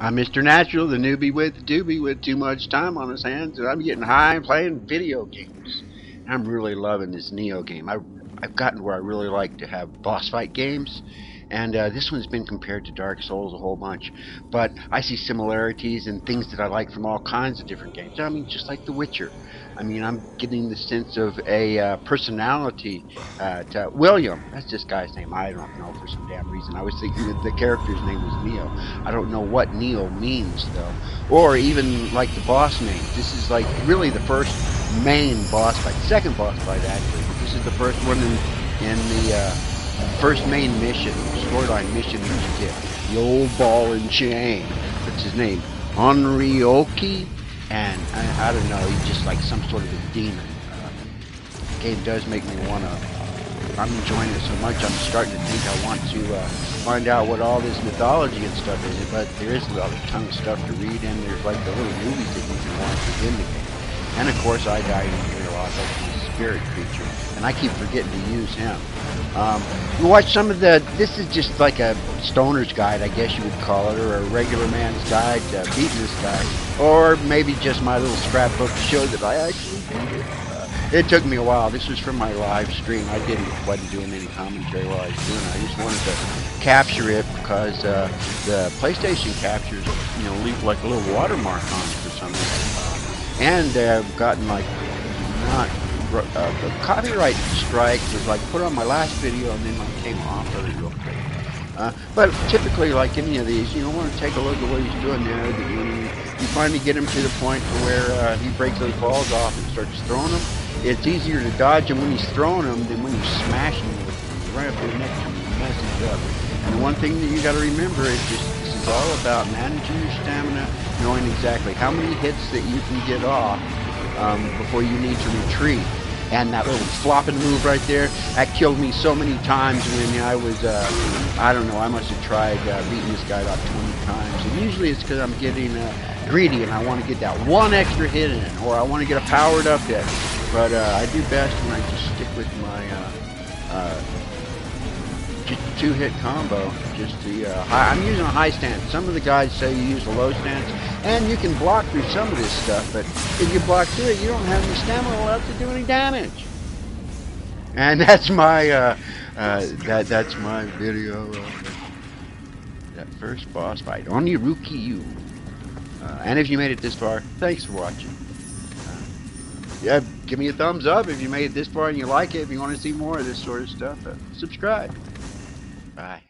I'm Mr. Natural, the newbie with the doobie with too much time on his hands, and I'm getting high and playing video games. I'm really loving this Nioh game. I, I've gotten where I really like to have boss fight games, and uh, this one's been compared to Dark Souls a whole bunch. But I see similarities and things that I like from all kinds of different games. I mean, just like The Witcher. I mean, I'm getting the sense of a uh, personality uh, to William. That's this guy's name. I don't know for some damn reason. I was thinking that the character's name was Nioh. I don't know what Nioh means though, or even like the boss name. This is like really the first main boss fight, second boss fight actually. This is the first one in in the uh, first main mission, storyline mission you get. The old ball and chain. What's his name? Onryoki and I, I, don't know, he's just like some sort of a demon. Uh, the game does make me want to. I'm enjoying it so much. I'm starting to think I want to uh, find out what all this mythology and stuff is. But there is a ton of stuff to read, and there's like the little movies that you can watch within the game. And of course, I died in here a lot. Spirit creature, and I keep forgetting to use him. Um, you watch some of the. This is just like a stoner's guide, I guess you would call it, or a regular man's guide to beating this guy, or maybe just my little scrapbook to show that I actually it. Uh, it took me a while. This was from my live stream. I didn't wasn't doing any commentary while I was doing it. I just wanted to capture it because uh, the PlayStation captures, you know, leave like a little watermark on it for some reason. And I've gotten like not uh, the copyright strike was like put on my last video and then I came off of it real quick. Uh, but typically, like any of these, you don't want to take a look at what he's doing there. When you finally get him to the point where uh, he breaks those balls off and starts throwing them, it's easier to dodge him when he's throwing them than when he's smashing them right up your neck and messes up. And the one thing that you got to remember is just this is all about managing your stamina, knowing exactly how many hits that you can get off um, before you need to retreat and that little flopping move right there, that killed me so many times when I was, uh, I don't know, I must have tried uh, beating this guy about 20 times. And usually it's because I'm getting uh, greedy and I want to get that one extra hit in, or I want to get a powered up hit. But uh, I do best when I just stick with my uh, uh, two-hit combo. Just the uh, high. I'm using a high stance. Some of the guys say you use a low stance, and you can block through some of this stuff. But if you block through it, you don't have any stamina left to do any damage. And that's my uh, uh, that that's my video. that first boss fight, on Onryoki. Uh, and if you made it this far, thanks for watching. Uh, yeah, give me a thumbs up if you made it this far and you like it. If you want to see more of this sort of stuff, uh, subscribe. Bye.